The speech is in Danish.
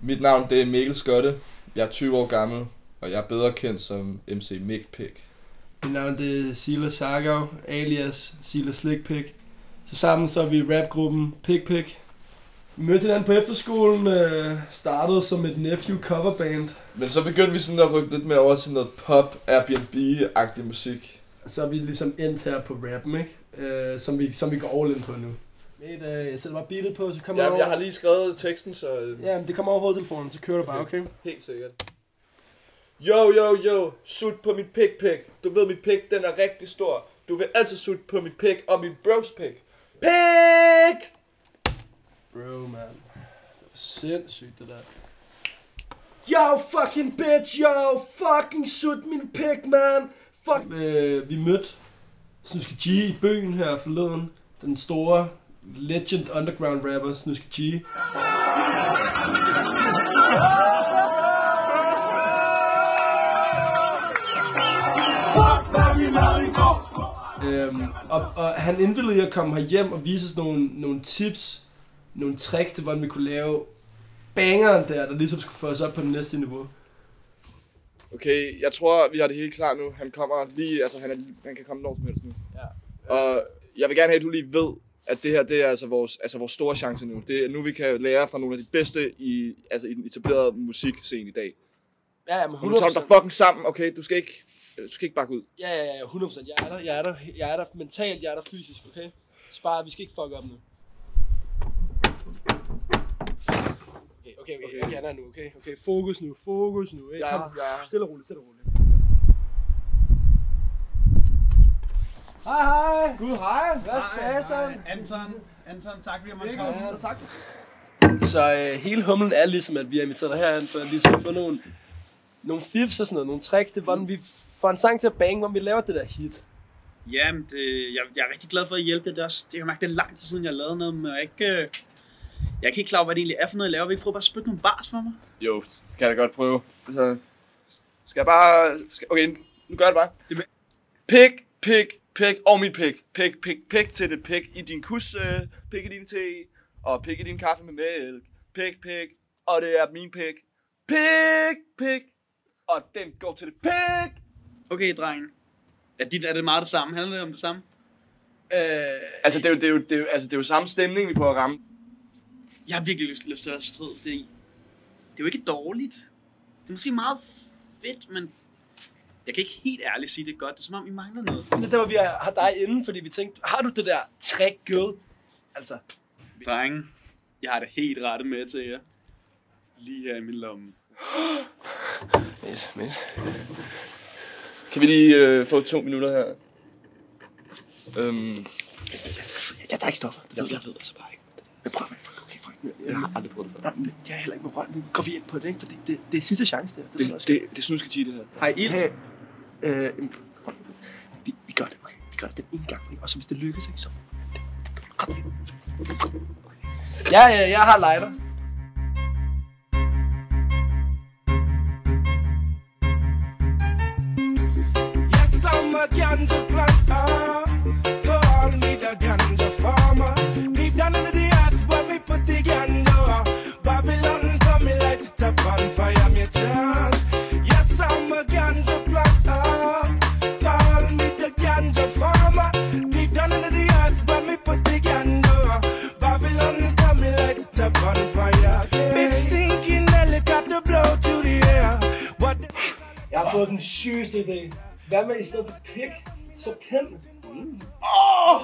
Mit navn det er Mikkel Skotte. Jeg er 20 år gammel, og jeg er bedre kendt som MC Mick Pick. Mit navn det er Silas Sargav, alias Silas Slickpick. Så sammen så er vi rapgruppen Pick Pick. Vi mødte hinanden på efterskolen, øh, startede som et nephew coverband. Men så begyndte vi sådan at rykke lidt mere over til noget pop, Airbnb-agtig musik. Så er vi ligesom endt her på rappen, ikke? Øh, som, vi, som vi går all in på nu. Et, øh, jeg sætter bare beatet på, så kommer Ja, over. jeg har lige skrevet teksten, så øh, Ja, men det kommer over hovedtelefonen, så kører du bare, okay? helt sikkert. Yo, yo, yo, sut på mit pick pick. Du ved, mit pick, den er rigtig stor. Du vil altid sutte på mit pick og min bros pick. Pick! Bro, man. Det var sindssygt, det der. Yo, fucking bitch, yo, fucking sut min pik, man. Fuck. Øh, vi mødte Snuske G i byen her forleden. Den store legend underground rapper, Snuske G. Øhm, og, og han indvildede at komme hjem og vise os nogle, nogle tips, nogle tricks til, hvordan vi kunne lave bangeren der, der ligesom skulle få os op på det næste niveau. Okay, jeg tror, vi har det hele klar nu. Han kommer lige, altså han, er, han kan komme når som helst nu. Ja. Og jeg vil gerne have, at du lige ved, at det her, det er altså vores, altså vores store chance nu. Det er nu, vi kan lære fra nogle af de bedste i, altså i den etablerede musikscene i dag. Ja, ja, men Og nu tager du dig fucking sammen, okay? Du skal ikke, du skal ikke bakke ud. Ja, ja, ja, 100%. Jeg er der, jeg er der, jeg er der mentalt, jeg er der fysisk, okay? Spar, vi skal ikke fuck op nu. Okay, okay, okay, okay. er der nu, okay? Okay, fokus nu, fokus nu, ikke? Ja, ja. Stille og roligt, stille og roligt. Hej, hej! Gud, hej! Hvad satan? Anton, Anton, tak fordi jeg måtte komme. Ja, tak. Så øh, hele humlen er ligesom, at vi har inviteret dig herhen, for ligesom at få nogle, nogle fifs og sådan noget, nogle tricks til, hvordan vi får en sang til at bange, hvordan vi laver det der hit. Jamen, det, jeg, jeg er rigtig glad for at hjælpe jer. Det er også, det, jeg mærke, det er lang tid siden, jeg har lavet noget, men jeg er ikke... øh, Jeg er ikke helt klar over, hvad det egentlig er for noget, jeg laver. Vil I prøve bare at spytte nogle bars for mig? Jo, det kan jeg da godt prøve. Så skal jeg bare... Skal, okay, nu gør jeg det bare. Det Pik, pik, pik og mit pik. Pik, pik, pik til det pik i din kus, øh, pik i din te, og pik i din kaffe med mælk. Pik, pik, og det er min pik. Pik, pik, og den går til det pik. Okay, drengen. Er, dit, er det meget det samme? Handler det om det samme? Øh, Altså, det er jo, det er jo, det er jo, altså, det er jo samme stemning, vi prøver at ramme. Jeg har virkelig lyst, lyst til at strid. Det, det er jo ikke dårligt. Det er måske meget fedt, men jeg kan ikke helt ærligt sige det er godt. Det er som om, I mangler noget. det er der, hvor vi har dig inde, fordi vi tænkte, har du det der trick, girl? Altså, Drenge, jeg har det helt rette med til jer. Lige her i min lomme. Midt, midt. Kan vi lige øh, få to minutter her? Øhm, jeg tager ikke stoffer. Det jeg, jeg ved altså bare ikke. Men prøv at okay, prøv, jeg har aldrig prøvet det før. Jeg har heller ikke med prøv, nu går vi ind på det, ikke? For det, det, det er sidste chance, det, her. det, det, det, det er snuske det her. I ild? Øh, vi, vi gør det, okay? Vi gør det den ene gang, ikke? Og så hvis det lykkes, ikke? Så... Kom. Ja, ja, jeg har lighter. Fået den sygeste idé. Hvad med i stedet for pik, så pind? Åh! Mm. Oh!